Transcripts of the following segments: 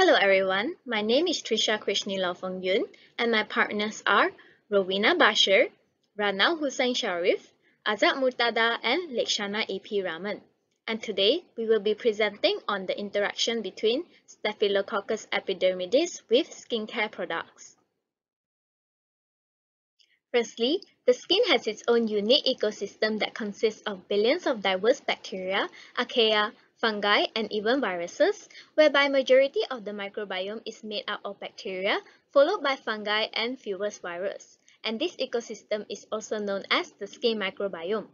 Hello everyone, my name is Trisha Krishni Laufeng Yun and my partners are Rowena Bashir, Ranal Hussain Sharif, Azad Murtada and Lekshana AP Raman. And today we will be presenting on the interaction between Staphylococcus epidermidis with skincare products. Firstly, the skin has its own unique ecosystem that consists of billions of diverse bacteria, archaea, fungi, and even viruses, whereby majority of the microbiome is made up of bacteria, followed by fungi and fewest virus. And this ecosystem is also known as the skin microbiome.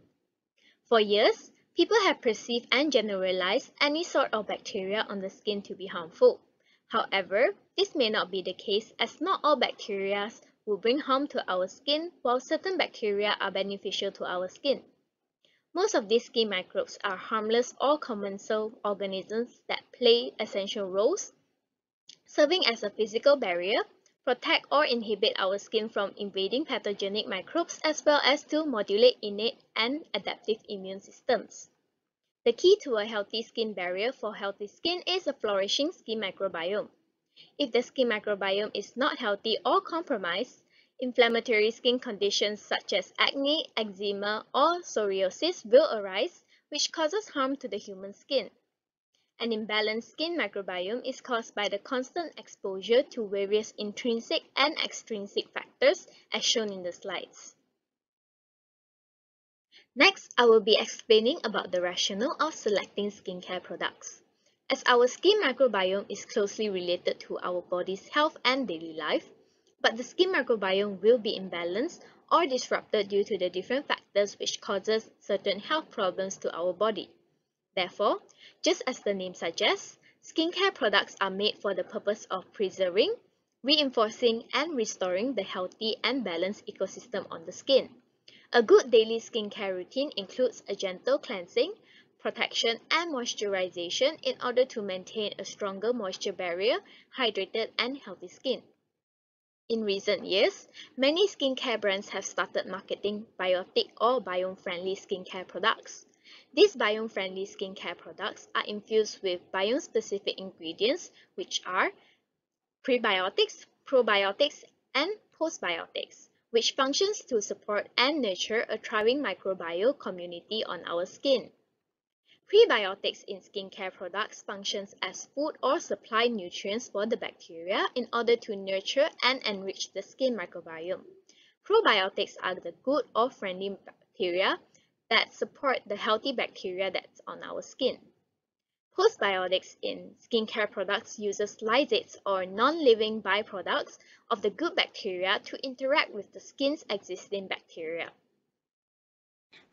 For years, people have perceived and generalized any sort of bacteria on the skin to be harmful. However, this may not be the case as not all bacteria will bring harm to our skin, while certain bacteria are beneficial to our skin. Most of these skin microbes are harmless or commensal organisms that play essential roles, serving as a physical barrier, protect or inhibit our skin from invading pathogenic microbes as well as to modulate innate and adaptive immune systems. The key to a healthy skin barrier for healthy skin is a flourishing skin microbiome. If the skin microbiome is not healthy or compromised, inflammatory skin conditions such as acne, eczema, or psoriasis will arise, which causes harm to the human skin. An imbalanced skin microbiome is caused by the constant exposure to various intrinsic and extrinsic factors as shown in the slides. Next, I will be explaining about the rationale of selecting skincare products. As our skin microbiome is closely related to our body's health and daily life, but the skin microbiome will be imbalanced or disrupted due to the different factors which causes certain health problems to our body. Therefore, just as the name suggests, skincare products are made for the purpose of preserving, reinforcing, and restoring the healthy and balanced ecosystem on the skin. A good daily skincare routine includes a gentle cleansing, protection and moisturization in order to maintain a stronger moisture barrier, hydrated and healthy skin. In recent years, many skincare brands have started marketing biotic or biome-friendly skincare products. These biome-friendly skincare products are infused with biome-specific ingredients which are prebiotics, probiotics, and postbiotics, which functions to support and nurture a thriving microbiome community on our skin. Prebiotics in skincare products functions as food or supply nutrients for the bacteria in order to nurture and enrich the skin microbiome. Probiotics are the good or friendly bacteria that support the healthy bacteria that's on our skin. Postbiotics in skincare products uses lysates or non-living byproducts of the good bacteria to interact with the skin's existing bacteria.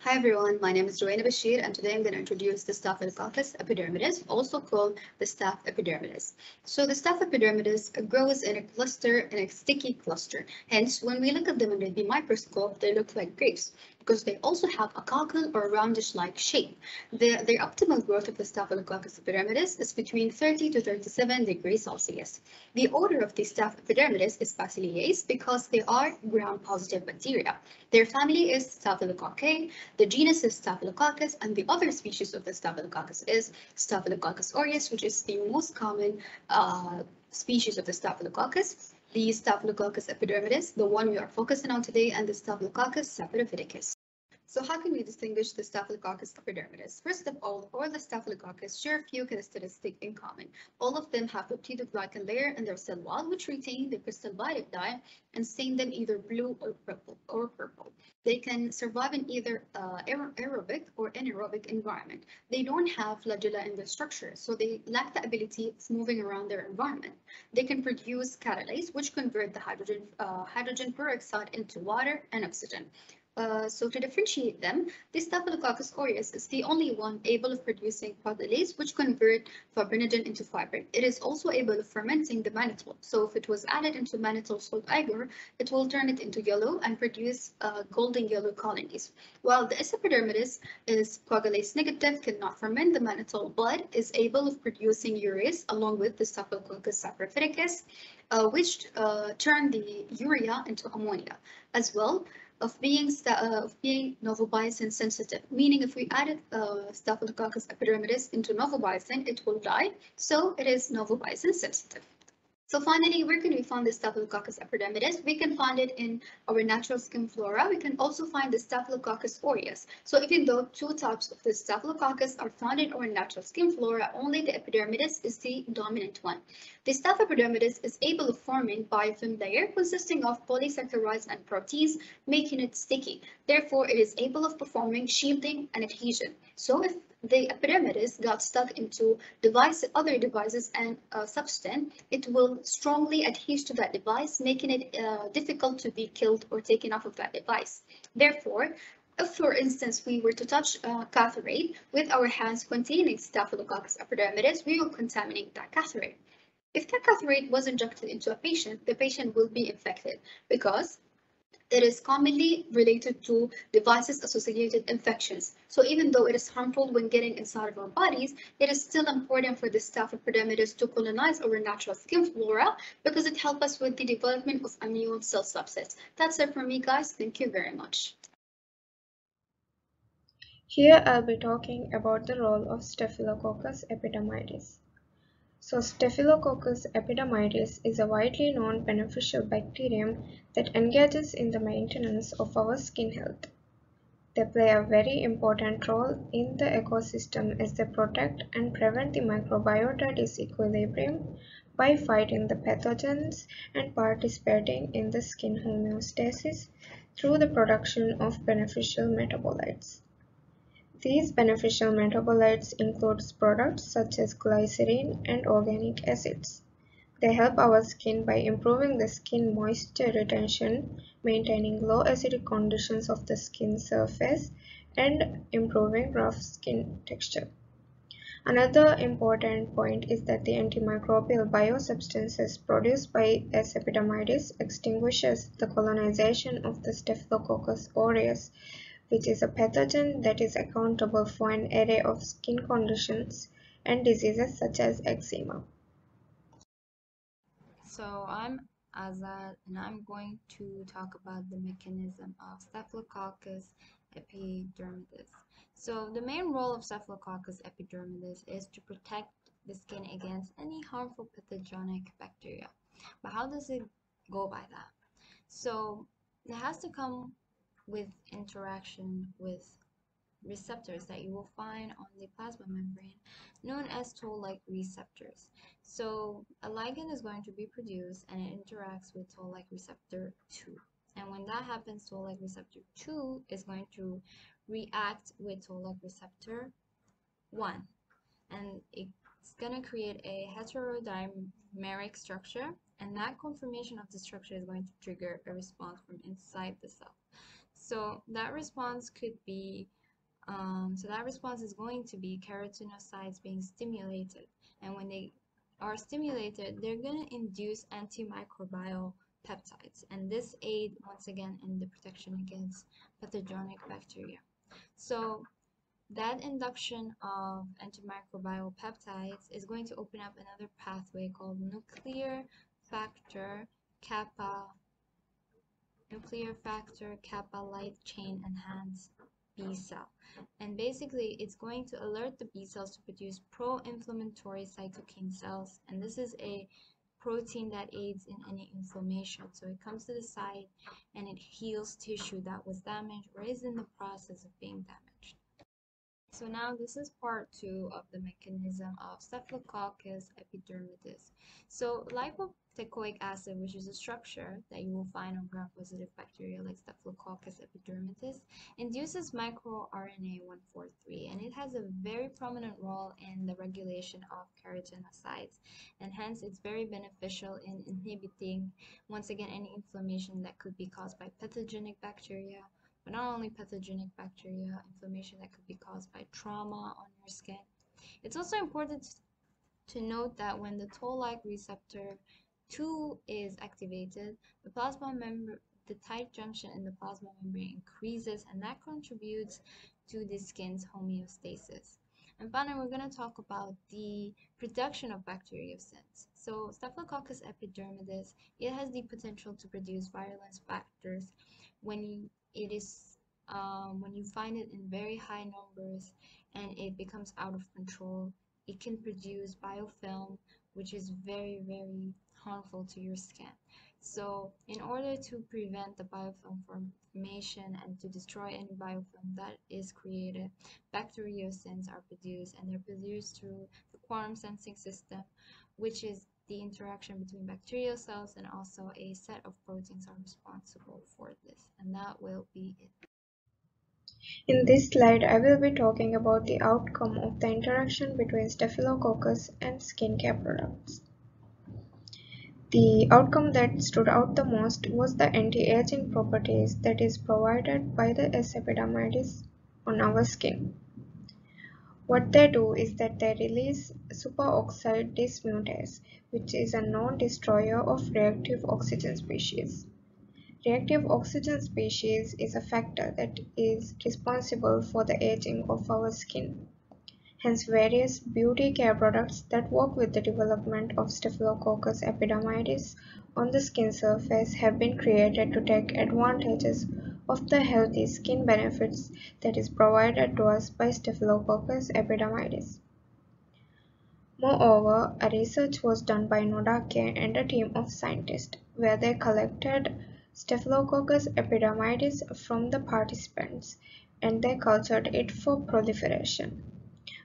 Hi everyone, my name is Rowena Bashir and today I'm going to introduce the Staphylococcus epidermidis, also called the staph epidermidis. So the staph epidermidis grows in a cluster, in a sticky cluster. Hence, when we look at them under the microscope, they look like grapes because they also have a cockle or roundish-like shape. The, their optimal growth of the Staphylococcus epidermidis is between 30 to 37 degrees Celsius. The order of the Staph epidermidis is Bacilliaceae because they are gram-positive bacteria. Their family is Staphylococcae, the genus is Staphylococcus, and the other species of the Staphylococcus is Staphylococcus aureus, which is the most common uh, species of the Staphylococcus the Staphylococcus epidermidis, the one we are focusing on today, and the Staphylococcus saprophyticus. So how can we distinguish the Staphylococcus epidermidis? First of all, all the Staphylococcus share a few characteristics in common. All of them have a peptidoglycan layer in their cell wall, which retain the crystal violet dye and stain them either blue or purple. Or purple. They can survive in either uh, aerobic or anaerobic environment. They don't have flagella in their structure, so they lack the ability of moving around their environment. They can produce catalase, which convert the hydrogen, uh, hydrogen peroxide into water and oxygen. Uh, so to differentiate them, the Staphylococcus aureus is the only one able of producing protease, which convert fibrinogen into fibrin. It is also able of fermenting the mannitol. So if it was added into mannitol salt agar, it will turn it into yellow and produce uh, golden yellow colonies. While the S. epidermidis is coagulase negative, cannot ferment the mannitol, but is able of producing urease along with the Staphylococcus saprophyticus, uh, which uh, turn the urea into ammonia. As well, of being uh, of being novobiocin sensitive, meaning if we added uh, Staphylococcus epidermidis into novobiocin, it will die. So it is novobiocin sensitive. So finally, where can we find the Staphylococcus epidermidis? We can find it in our natural skin flora. We can also find the Staphylococcus aureus. So even though two types of the Staphylococcus are found in our natural skin flora, only the epidermidis is the dominant one. The staph epidermidis is able to form forming biofilm layer consisting of polysaccharides and proteins, making it sticky. Therefore, it is able of performing shielding and adhesion. So if the epidermidis got stuck into device, other devices and uh, substance, it will strongly adhere to that device, making it uh, difficult to be killed or taken off of that device. Therefore, if, for instance, we were to touch catheter with our hands containing Staphylococcus epidermidis, we will contaminate that catheter. If that catheter was injected into a patient, the patient will be infected because it is commonly related to devices-associated infections. So even though it is harmful when getting inside of our bodies, it is still important for the staph epidermidis to colonize our natural skin flora because it helps us with the development of immune cell subsets. That's it for me, guys. Thank you very much. Here I'll be talking about the role of Staphylococcus epidermidis. So Staphylococcus epidermidis is a widely known beneficial bacterium that engages in the maintenance of our skin health. They play a very important role in the ecosystem as they protect and prevent the microbiota disequilibrium by fighting the pathogens and participating in the skin homeostasis through the production of beneficial metabolites. These beneficial metabolites include products such as glycerin and organic acids. They help our skin by improving the skin moisture retention, maintaining low acidic conditions of the skin surface, and improving rough skin texture. Another important point is that the antimicrobial biosubstances produced by S. extinguishes the colonization of the Staphylococcus aureus which is a pathogen that is accountable for an array of skin conditions and diseases such as eczema. So I'm Azad and I'm going to talk about the mechanism of Staphylococcus epidermidis. So the main role of Staphylococcus epidermidis is to protect the skin against any harmful pathogenic bacteria. But how does it go by that? So it has to come with interaction with receptors that you will find on the plasma membrane known as toll-like receptors. So a ligand is going to be produced and it interacts with toll-like receptor 2. And when that happens, toll-like receptor 2 is going to react with toll-like receptor 1. And it's going to create a heterodimeric structure and that conformation of the structure is going to trigger a response from inside the cell. So that response could be, um, so that response is going to be keratinocytes being stimulated. And when they are stimulated, they're going to induce antimicrobial peptides. And this aid, once again, in the protection against pathogenic bacteria. So that induction of antimicrobial peptides is going to open up another pathway called nuclear factor kappa nuclear factor kappa light chain enhanced B cell. And basically, it's going to alert the B cells to produce pro-inflammatory cytokine cells. And this is a protein that aids in any inflammation. So it comes to the site and it heals tissue that was damaged or is in the process of being damaged. So now this is part two of the mechanism of Staphylococcus epidermidis. So lipoteichoic acid, which is a structure that you will find on gram-positive bacteria like Staphylococcus epidermidis, induces microRNA 143 and it has a very prominent role in the regulation of keratinocytes and hence it's very beneficial in inhibiting once again any inflammation that could be caused by pathogenic bacteria but not only pathogenic bacteria, inflammation that could be caused by trauma on your skin. It's also important to note that when the toll-like receptor 2 is activated, the plasma membrane the tight junction in the plasma membrane increases and that contributes to the skin's homeostasis. And finally, we're going to talk about the production of bacteriocins. So Staphylococcus epidermidis, it has the potential to produce virulence factors when it is um, when you find it in very high numbers and it becomes out of control, it can produce biofilm, which is very, very harmful to your skin. So in order to prevent the biofilm formation and to destroy any biofilm that is created, bacteriocins are produced and they're produced through the quorum sensing system, which is the interaction between bacterial cells and also a set of proteins are responsible for this and that will be it. In this slide, I will be talking about the outcome of the interaction between Staphylococcus and skincare products. The outcome that stood out the most was the anti-aging properties that is provided by the S. epidermidis on our skin. What they do is that they release superoxide dismutase, which is a non-destroyer of reactive oxygen species. Reactive oxygen species is a factor that is responsible for the aging of our skin. Hence, various beauty care products that work with the development of Staphylococcus epidermidis on the skin surface have been created to take advantages of the healthy skin benefits that is provided to us by Staphylococcus epidermidis. Moreover, a research was done by Nodake and a team of scientists where they collected Staphylococcus epidermidis from the participants and they cultured it for proliferation.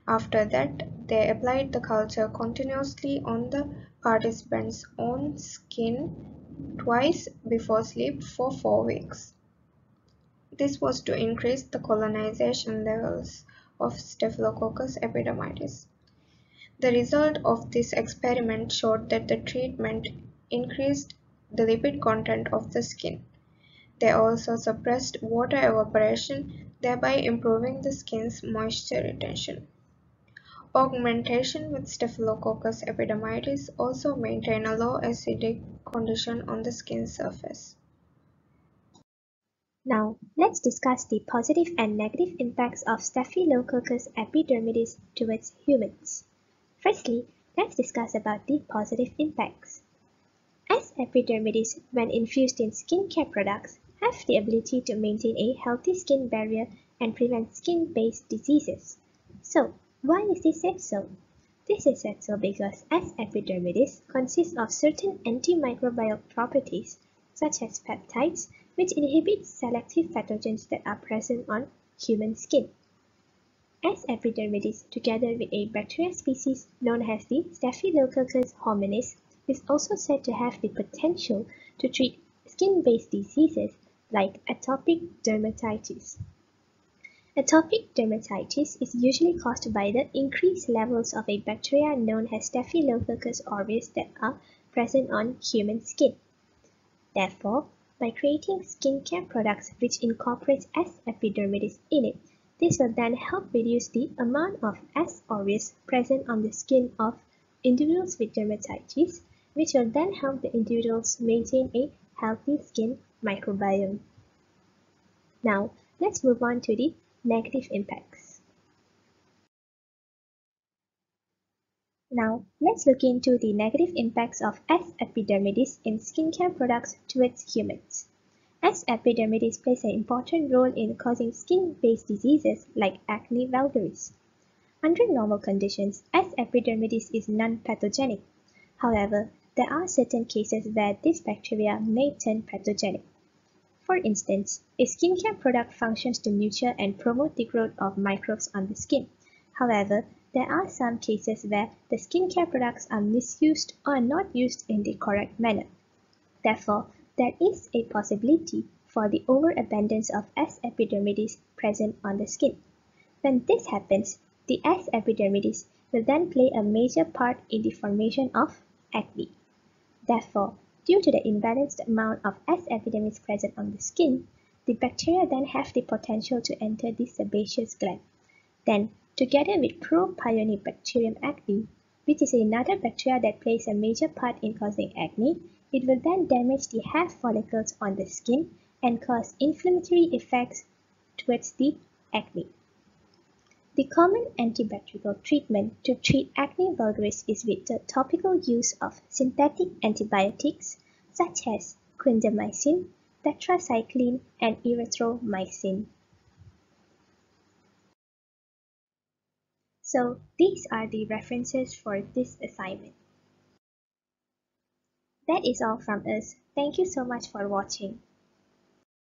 After that, they applied the culture continuously on the participants' own skin twice before sleep for four weeks. This was to increase the colonization levels of Staphylococcus epidermidis. The result of this experiment showed that the treatment increased the lipid content of the skin. They also suppressed water evaporation, thereby improving the skin's moisture retention. Augmentation with Staphylococcus epidermidis also maintain a low acidic condition on the skin surface. Now, let's discuss the positive and negative impacts of Staphylococcus epidermidis towards humans. Firstly, let's discuss about the positive impacts. S. epidermidis, when infused in skincare products, have the ability to maintain a healthy skin barrier and prevent skin-based diseases. So, why is this said so? This is said so because S. epidermidis consists of certain antimicrobial properties, such as peptides, which inhibits selective pathogens that are present on human skin. S. epidermidis, together with a bacteria species known as the Staphylococcus hominis, is also said to have the potential to treat skin-based diseases like atopic dermatitis. Atopic dermatitis is usually caused by the increased levels of a bacteria known as Staphylococcus aureus that are present on human skin. Therefore, by creating skincare products which incorporate S. epidermidis in it. This will then help reduce the amount of S. aureus present on the skin of individuals with dermatitis, which will then help the individuals maintain a healthy skin microbiome. Now, let's move on to the negative impacts. Now, let's look into the negative impacts of S. epidermidis in skincare products towards humans. S. epidermidis plays an important role in causing skin-based diseases like acne vulgaris. Under normal conditions, S. epidermidis is non-pathogenic. However, there are certain cases where this bacteria may turn pathogenic. For instance, a skincare product functions to nurture and promote the growth of microbes on the skin. However, there are some cases where the skincare products are misused or not used in the correct manner. Therefore, there is a possibility for the overabundance of S. epidermidis present on the skin. When this happens, the S. epidermidis will then play a major part in the formation of acne. Therefore, due to the imbalanced amount of S. epidermidis present on the skin, the bacteria then have the potential to enter the sebaceous gland. Then, together with Propionibacterium acne, which is another bacteria that plays a major part in causing acne, it will then damage the hair follicles on the skin and cause inflammatory effects towards the acne. The common antibacterial treatment to treat acne vulgaris is with the topical use of synthetic antibiotics such as clindamycin, tetracycline, and erythromycin. So these are the references for this assignment. That is all from us. Thank you so much for watching.